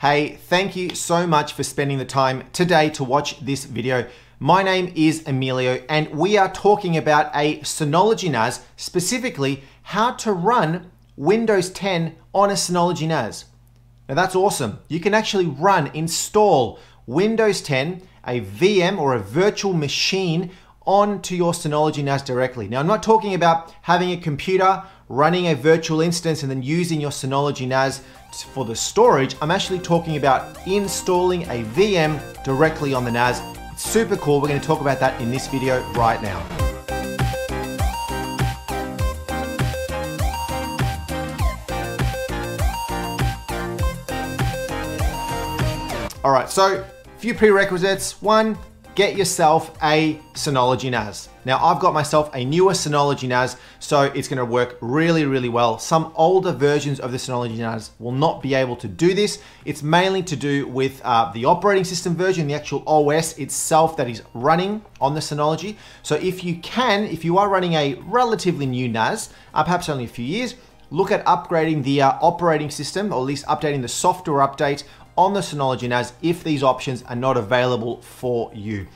Hey, thank you so much for spending the time today to watch this video. My name is Emilio and we are talking about a Synology NAS, specifically how to run Windows 10 on a Synology NAS. Now that's awesome. You can actually run, install Windows 10, a VM or a virtual machine onto your Synology NAS directly. Now, I'm not talking about having a computer, running a virtual instance, and then using your Synology NAS for the storage. I'm actually talking about installing a VM directly on the NAS. It's super cool. We're going to talk about that in this video right now. All right, so a few prerequisites. One, get yourself a Synology NAS. Now I've got myself a newer Synology NAS, so it's gonna work really, really well. Some older versions of the Synology NAS will not be able to do this. It's mainly to do with uh, the operating system version, the actual OS itself that is running on the Synology. So if you can, if you are running a relatively new NAS, uh, perhaps only a few years, look at upgrading the uh, operating system, or at least updating the software update on the Synology NAS if these options are not available for you.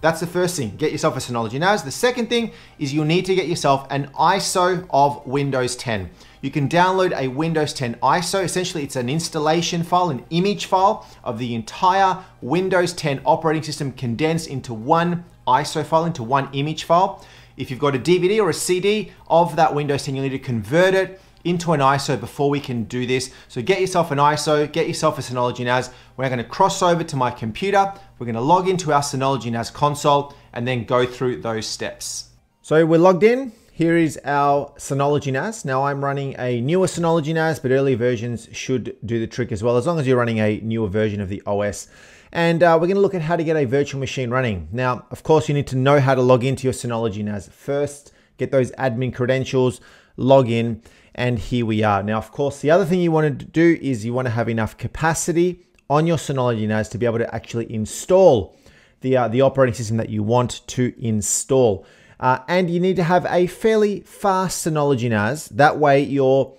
That's the first thing, get yourself a Synology NAS. The second thing is you'll need to get yourself an ISO of Windows 10. You can download a Windows 10 ISO. Essentially, it's an installation file, an image file of the entire Windows 10 operating system condensed into one ISO file, into one image file. If you've got a DVD or a CD of that Windows 10, you'll need to convert it into an ISO before we can do this. So get yourself an ISO, get yourself a Synology NAS. We're gonna cross over to my computer. We're gonna log into our Synology NAS console and then go through those steps. So we're logged in. Here is our Synology NAS. Now I'm running a newer Synology NAS, but early versions should do the trick as well, as long as you're running a newer version of the OS. And uh, we're gonna look at how to get a virtual machine running. Now, of course, you need to know how to log into your Synology NAS first, get those admin credentials, log in, and here we are. Now, of course, the other thing you want to do is you want to have enough capacity on your Synology NAS to be able to actually install the, uh, the operating system that you want to install. Uh, and you need to have a fairly fast Synology NAS. That way your,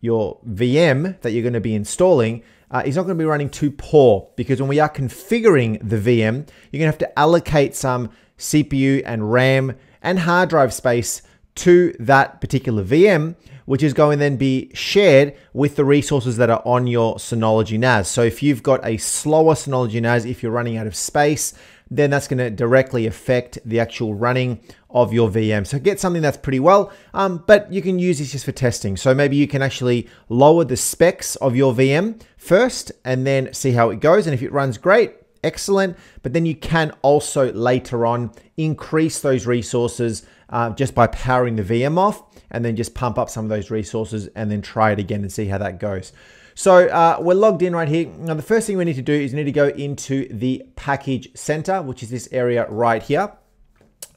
your VM that you're going to be installing uh, is not going to be running too poor because when we are configuring the VM, you're going to have to allocate some CPU and RAM and hard drive space to that particular VM which is going to then be shared with the resources that are on your Synology NAS. So if you've got a slower Synology NAS, if you're running out of space, then that's going to directly affect the actual running of your VM. So get something that's pretty well, um, but you can use this just for testing. So maybe you can actually lower the specs of your VM first and then see how it goes. And if it runs great, excellent. But then you can also later on increase those resources uh, just by powering the VM off and then just pump up some of those resources and then try it again and see how that goes. So uh, we're logged in right here. Now the first thing we need to do is we need to go into the package center, which is this area right here.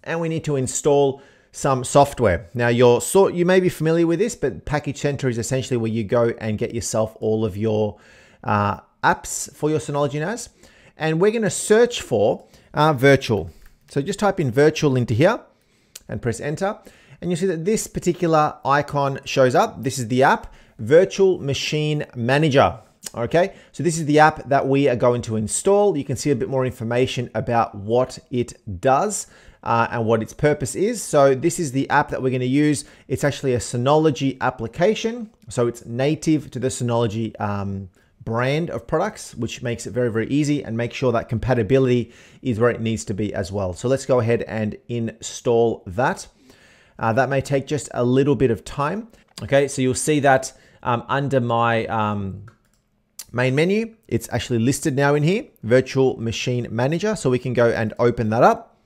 And we need to install some software. Now you're sort you may be familiar with this, but package center is essentially where you go and get yourself all of your uh, apps for your Synology NAS. And we're gonna search for uh, virtual. So just type in virtual into here and press enter and you'll see that this particular icon shows up. This is the app, Virtual Machine Manager. Okay, so this is the app that we are going to install. You can see a bit more information about what it does. Uh, and what its purpose is. So this is the app that we're going to use. It's actually a Synology application. So it's native to the Synology um, brand of products, which makes it very, very easy and make sure that compatibility is where it needs to be as well. So let's go ahead and install that. Uh, that may take just a little bit of time. Okay, so you'll see that um, under my um, main menu, it's actually listed now in here, Virtual Machine Manager. So we can go and open that up.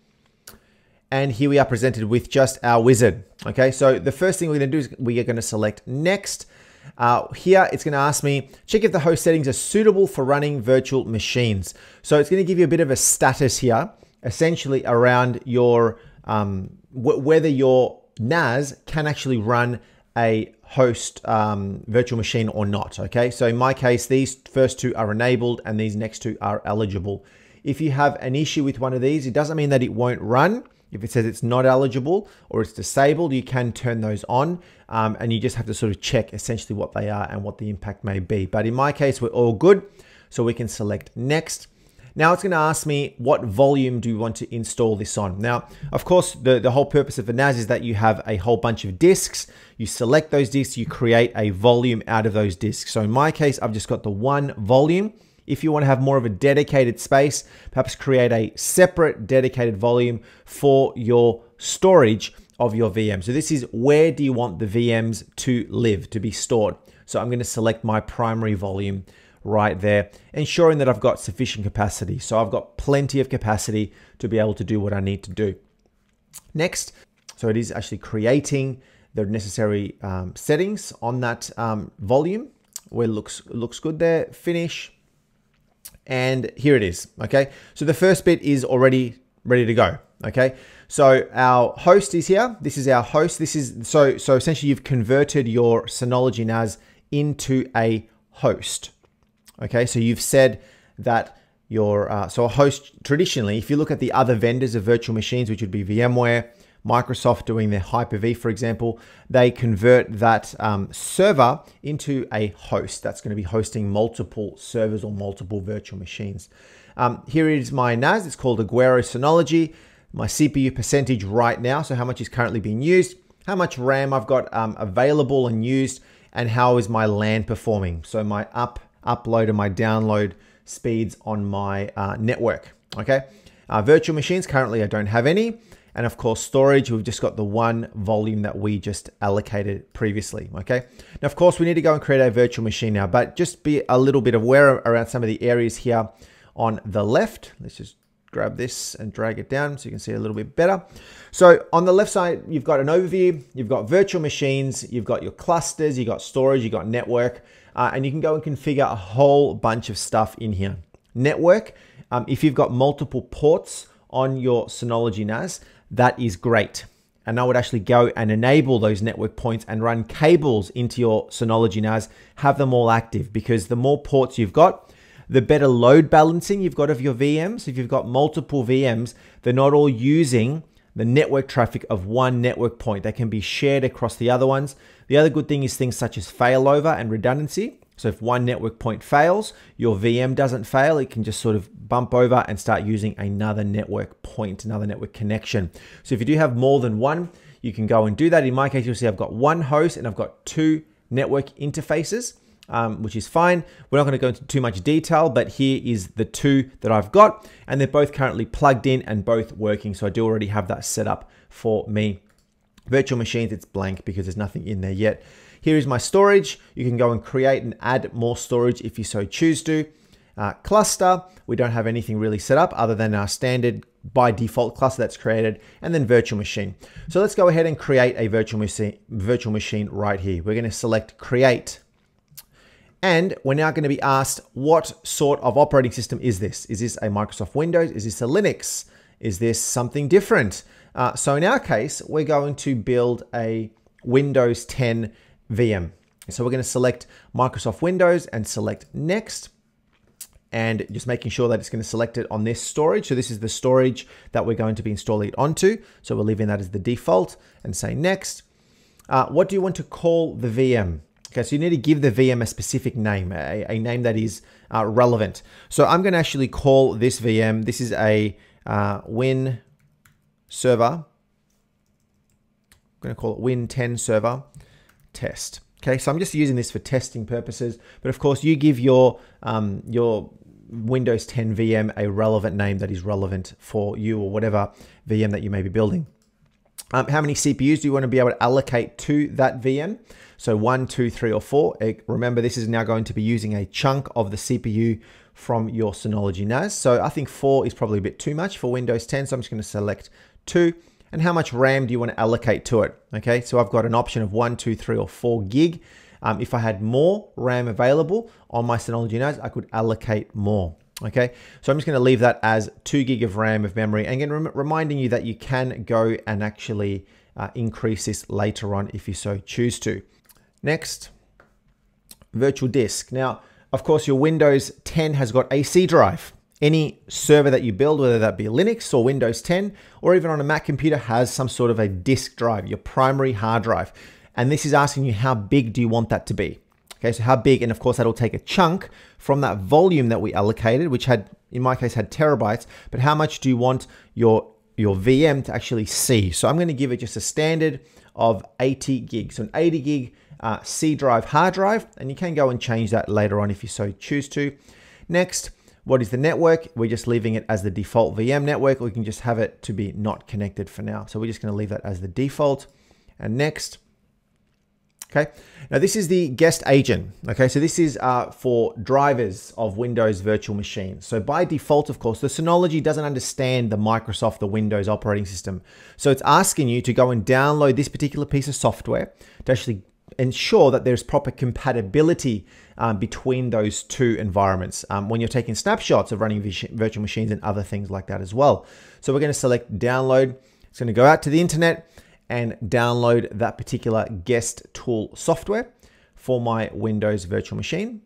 And here we are presented with just our wizard. Okay, so the first thing we're gonna do is we are gonna select next. Uh, here, it's gonna ask me, check if the host settings are suitable for running virtual machines. So it's gonna give you a bit of a status here, essentially around your, um, whether your NAS can actually run a host um, virtual machine or not. Okay, so in my case, these first two are enabled and these next two are eligible. If you have an issue with one of these, it doesn't mean that it won't run. If it says it's not eligible or it's disabled, you can turn those on um, and you just have to sort of check essentially what they are and what the impact may be. But in my case, we're all good. So we can select next. Now it's going to ask me what volume do you want to install this on. Now, of course, the, the whole purpose of a NAS is that you have a whole bunch of disks. You select those disks, you create a volume out of those disks. So in my case, I've just got the one volume. If you want to have more of a dedicated space, perhaps create a separate dedicated volume for your storage of your VM. So this is where do you want the VMs to live, to be stored. So I'm going to select my primary volume right there, ensuring that I've got sufficient capacity. So I've got plenty of capacity to be able to do what I need to do. Next, so it is actually creating the necessary um, settings on that um, volume where it looks, looks good there. Finish. And here it is, okay? So the first bit is already ready to go, okay? So our host is here. This is our host. This is, so, so essentially you've converted your Synology NAS into a host, okay? So you've said that your, uh, so a host traditionally, if you look at the other vendors of virtual machines, which would be VMware, Microsoft doing their Hyper-V, for example, they convert that um, server into a host that's going to be hosting multiple servers or multiple virtual machines. Um, here is my NAS. It's called Aguero Synology. My CPU percentage right now, so how much is currently being used, how much RAM I've got um, available and used, and how is my LAN performing. So my up, upload, and my download speeds on my uh, network. Okay. Uh, virtual machines currently I don't have any. And of course, storage, we've just got the one volume that we just allocated previously, okay? Now, of course, we need to go and create a virtual machine now, but just be a little bit aware around some of the areas here on the left. Let's just grab this and drag it down so you can see a little bit better. So on the left side, you've got an overview, you've got virtual machines, you've got your clusters, you've got storage, you've got network, uh, and you can go and configure a whole bunch of stuff in here. Network, um, if you've got multiple ports on your Synology NAS, that is great. And I would actually go and enable those network points and run cables into your Synology NAS, have them all active because the more ports you've got, the better load balancing you've got of your VMs. If you've got multiple VMs, they're not all using the network traffic of one network point. that can be shared across the other ones. The other good thing is things such as failover and redundancy. So if one network point fails, your VM doesn't fail, it can just sort of bump over and start using another network point, another network connection. So if you do have more than one, you can go and do that. In my case, you'll see I've got one host and I've got two network interfaces. Um, which is fine. We're not going to go into too much detail, but here is the two that I've got, and they're both currently plugged in and both working. So I do already have that set up for me. Virtual machines, it's blank because there's nothing in there yet. Here is my storage. You can go and create and add more storage if you so choose to. Uh, cluster, we don't have anything really set up other than our standard by default cluster that's created, and then virtual machine. So let's go ahead and create a virtual machine, virtual machine right here. We're gonna select create. And we're now gonna be asked, what sort of operating system is this? Is this a Microsoft Windows? Is this a Linux? Is this something different? Uh, so in our case, we're going to build a Windows 10 VM. So we're going to select Microsoft Windows and select next and just making sure that it's going to select it on this storage. So this is the storage that we're going to be installing it onto. So we're leaving that as the default and say next. Uh, what do you want to call the VM? Okay, so you need to give the VM a specific name, a, a name that is uh, relevant. So I'm going to actually call this VM, this is a uh, Win server. I'm going to call it Win 10 server test. Okay, so I'm just using this for testing purposes, but of course you give your, um, your Windows 10 VM a relevant name that is relevant for you or whatever VM that you may be building. Um, how many CPUs do you want to be able to allocate to that VM? So one, two, three, or four. Remember, this is now going to be using a chunk of the CPU from your Synology NAS. So I think four is probably a bit too much for Windows 10. So I'm just going to select two and how much RAM do you want to allocate to it. Okay, so I've got an option of one, two, three, or four gig. Um, if I had more RAM available on my Synology NAS, I could allocate more. Okay, so I'm just going to leave that as two gig of RAM of memory. And again, rem reminding you that you can go and actually uh, increase this later on if you so choose to. Next, virtual disk. Now, of course, your Windows 10 has got a C drive. Any server that you build, whether that be Linux or Windows 10, or even on a Mac computer, has some sort of a disk drive, your primary hard drive. And this is asking you how big do you want that to be? Okay, so how big, and of course that'll take a chunk from that volume that we allocated, which had, in my case, had terabytes, but how much do you want your, your VM to actually see? So I'm gonna give it just a standard of 80 gigs. So an 80 gig uh, C drive hard drive, and you can go and change that later on if you so choose to. Next, what is the network? We're just leaving it as the default VM network. We can just have it to be not connected for now. So we're just gonna leave that as the default. And next, Okay, now this is the guest agent. Okay, so this is uh, for drivers of Windows virtual machines. So by default, of course, the Synology doesn't understand the Microsoft, the Windows operating system. So it's asking you to go and download this particular piece of software to actually ensure that there's proper compatibility um, between those two environments um, when you're taking snapshots of running virtual machines and other things like that as well. So we're going to select download. It's going to go out to the internet and download that particular guest tool software for my Windows virtual machine.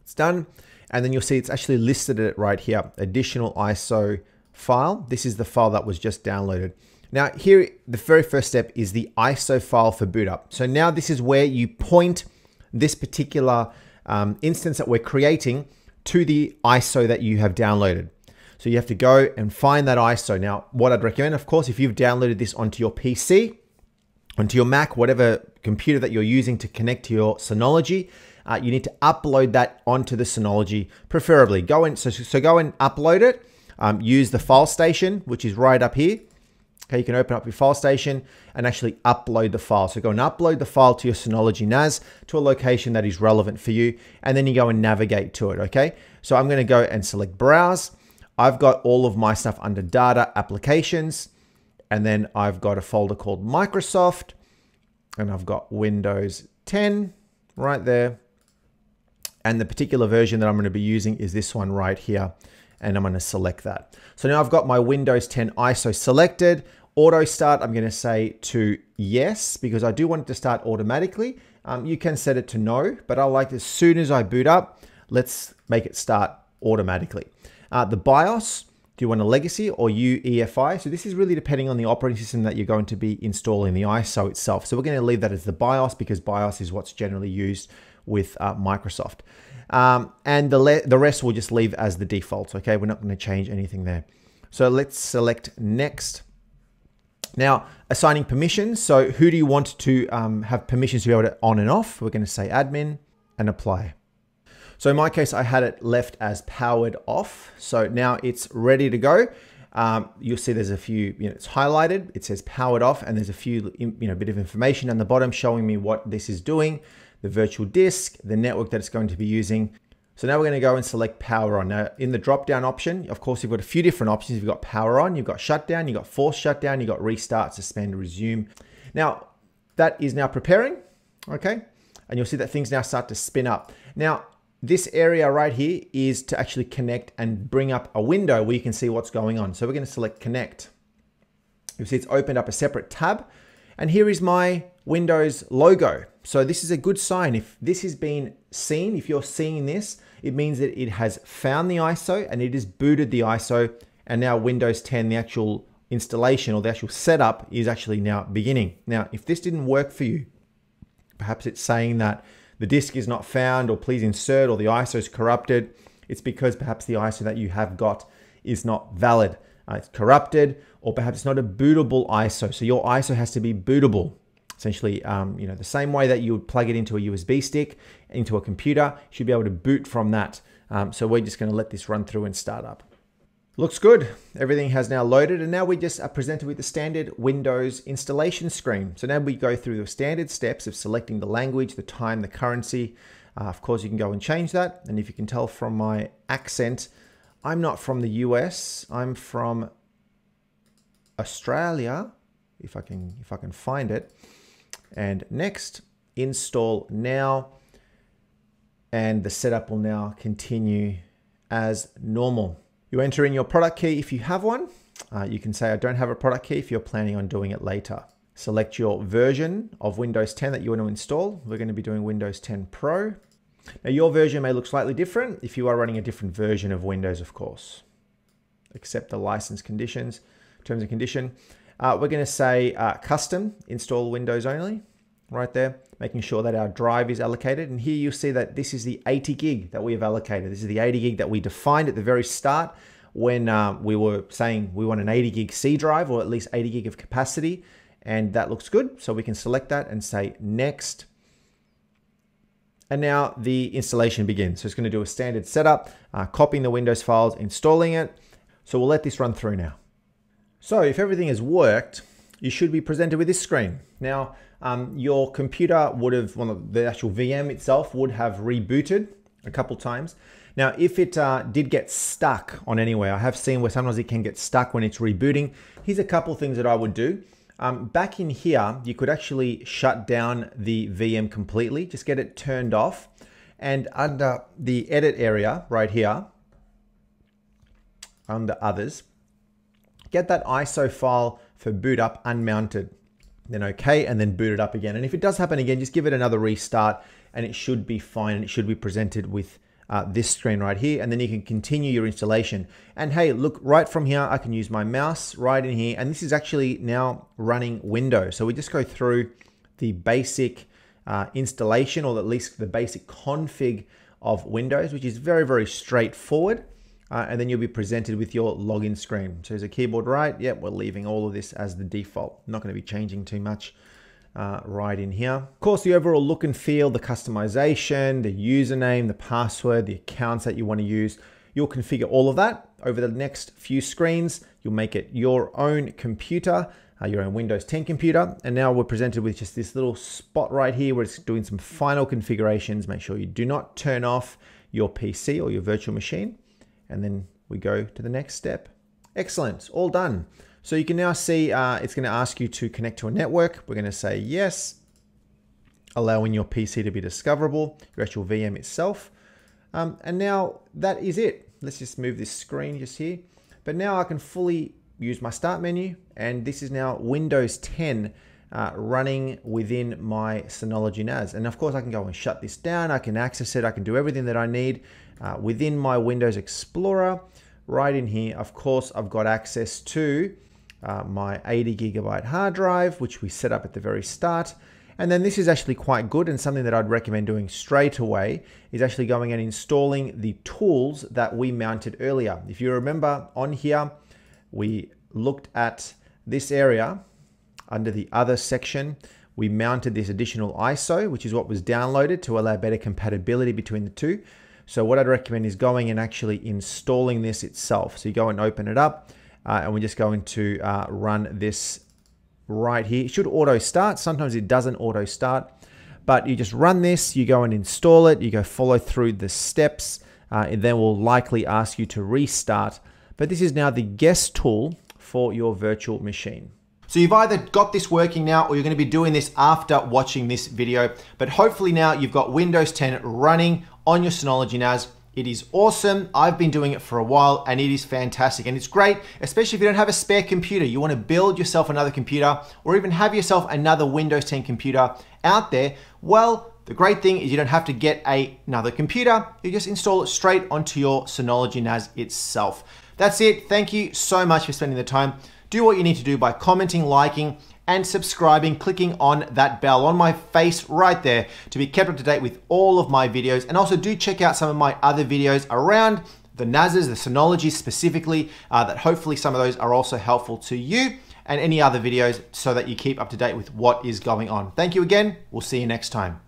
It's done. And then you'll see it's actually listed it right here, additional ISO file. This is the file that was just downloaded. Now here, the very first step is the ISO file for boot up. So now this is where you point this particular um, instance that we're creating to the ISO that you have downloaded. So you have to go and find that ISO. Now, what I'd recommend, of course, if you've downloaded this onto your PC, onto your Mac, whatever computer that you're using to connect to your Synology, uh, you need to upload that onto the Synology, preferably. Go and so, so go and upload it. Um, use the file station, which is right up here. Okay, you can open up your file station and actually upload the file. So go and upload the file to your Synology NAS to a location that is relevant for you, and then you go and navigate to it, okay? So I'm gonna go and select Browse, I've got all of my stuff under data applications. And then I've got a folder called Microsoft and I've got Windows 10 right there. And the particular version that I'm going to be using is this one right here. And I'm going to select that. So now I've got my Windows 10 ISO selected. Auto start, I'm going to say to yes, because I do want it to start automatically. Um, you can set it to no, but I like as soon as I boot up, let's make it start automatically. Uh, the BIOS, do you want a legacy or UEFI? So this is really depending on the operating system that you're going to be installing, the ISO itself. So we're going to leave that as the BIOS because BIOS is what's generally used with uh, Microsoft. Um, and the, the rest we'll just leave as the default, okay? We're not going to change anything there. So let's select next. Now, assigning permissions. So who do you want to um, have permissions to be able to on and off? We're going to say admin and apply. So in my case, I had it left as powered off. So now it's ready to go. Um, you'll see there's a few, you know, it's highlighted, it says powered off, and there's a few, you know, bit of information on the bottom showing me what this is doing, the virtual disk, the network that it's going to be using. So now we're going to go and select power on. Now in the drop down option, of course, you've got a few different options. You've got power on, you've got shutdown, you've got force shutdown, you've got restart, suspend, resume. Now that is now preparing, okay? And you'll see that things now start to spin up. Now, this area right here is to actually connect and bring up a window where you can see what's going on. So we're going to select connect. You'll see it's opened up a separate tab. And here is my Windows logo. So this is a good sign. If this has been seen, if you're seeing this, it means that it has found the ISO and it has booted the ISO. And now Windows 10, the actual installation or the actual setup is actually now beginning. Now, if this didn't work for you, perhaps it's saying that the disk is not found or please insert or the ISO is corrupted, it's because perhaps the ISO that you have got is not valid. Uh, it's corrupted or perhaps it's not a bootable ISO. So your ISO has to be bootable. Essentially, um, you know, the same way that you would plug it into a USB stick, into a computer, you should be able to boot from that. Um, so we're just gonna let this run through and start up. Looks good. Everything has now loaded and now we just are presented with the standard Windows installation screen. So now we go through the standard steps of selecting the language, the time, the currency. Uh, of course, you can go and change that. And if you can tell from my accent, I'm not from the US. I'm from Australia, if I can, if I can find it. And next, install now. And the setup will now continue as normal. You enter in your product key if you have one. Uh, you can say, I don't have a product key if you're planning on doing it later. Select your version of Windows 10 that you want to install. We're going to be doing Windows 10 Pro. Now your version may look slightly different if you are running a different version of Windows, of course. Accept the license conditions, terms and condition. Uh, we're going to say uh, custom, install Windows only. Right there, making sure that our drive is allocated. And here you see that this is the 80 gig that we have allocated. This is the 80 gig that we defined at the very start when uh, we were saying we want an 80 gig C drive or at least 80 gig of capacity. And that looks good. So we can select that and say next. And now the installation begins. So it's going to do a standard setup, uh, copying the Windows files, installing it. So we'll let this run through now. So if everything has worked, you should be presented with this screen. Now, um, your computer would have, well, the actual VM itself would have rebooted a couple times. Now, if it uh, did get stuck on anywhere, I have seen where sometimes it can get stuck when it's rebooting. Here's a couple things that I would do. Um, back in here, you could actually shut down the VM completely, just get it turned off. And under the edit area right here, under others, get that ISO file for boot up unmounted. Then okay, and then boot it up again. And if it does happen again, just give it another restart and it should be fine and it should be presented with uh, this screen right here, and then you can continue your installation. And hey, look, right from here, I can use my mouse right in here, and this is actually now running Windows. So we just go through the basic uh, installation, or at least the basic config of Windows, which is very, very straightforward. Uh, and then you'll be presented with your login screen. So there's a keyboard right. Yep, we're leaving all of this as the default. not going to be changing too much uh, right in here. Of course, the overall look and feel, the customization, the username, the password, the accounts that you want to use, you'll configure all of that over the next few screens. You'll make it your own computer, uh, your own Windows 10 computer. And now we're presented with just this little spot right here where it's doing some final configurations. Make sure you do not turn off your PC or your virtual machine. And then we go to the next step. Excellent, all done. So you can now see uh, it's going to ask you to connect to a network. We're going to say yes, allowing your PC to be discoverable, your actual VM itself. Um, and now that is it. Let's just move this screen just here. But now I can fully use my start menu and this is now Windows 10 uh, running within my Synology NAS. And of course I can go and shut this down. I can access it. I can do everything that I need uh, within my Windows Explorer. Right in here, of course, I've got access to uh, my 80 gigabyte hard drive, which we set up at the very start. And then this is actually quite good and something that I'd recommend doing straight away is actually going and installing the tools that we mounted earlier. If you remember on here, we looked at this area under the other section. We mounted this additional ISO, which is what was downloaded to allow better compatibility between the two. So what I'd recommend is going and actually installing this itself. So you go and open it up uh, and we're just going to uh, run this right here. It should auto start. Sometimes it doesn't auto start, but you just run this, you go and install it, you go follow through the steps, uh, and then will likely ask you to restart. But this is now the guest tool for your virtual machine. So you've either got this working now or you're gonna be doing this after watching this video, but hopefully now you've got Windows 10 running on your Synology NAS it is awesome. I've been doing it for a while and it is fantastic. And it's great, especially if you don't have a spare computer. You want to build yourself another computer or even have yourself another Windows 10 computer out there. Well, the great thing is you don't have to get a, another computer. You just install it straight onto your Synology NAS itself. That's it. Thank you so much for spending the time. Do what you need to do by commenting, liking, and subscribing, clicking on that bell on my face right there to be kept up to date with all of my videos. And also do check out some of my other videos around the NASs, the Synology specifically, uh, that hopefully some of those are also helpful to you and any other videos so that you keep up to date with what is going on. Thank you again. We'll see you next time.